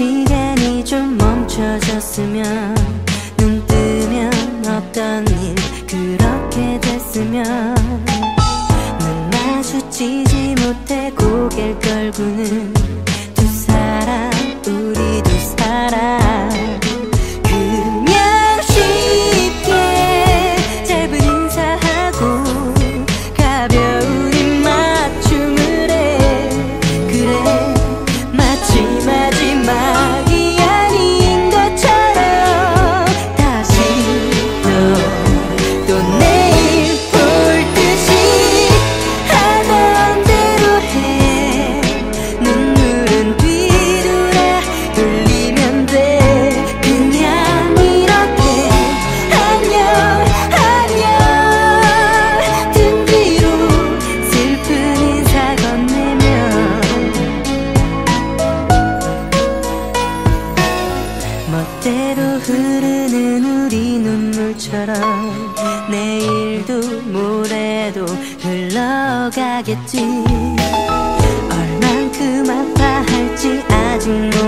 시간이 좀 멈춰졌으면 눈 뜨면 어떤 일 그렇게 됐으면. 눈 마주치지 못해 고개를 떨구는 두 사람 눈물처럼 내일도 모레도 흘러가겠지. 얼만큼 아파할지 아직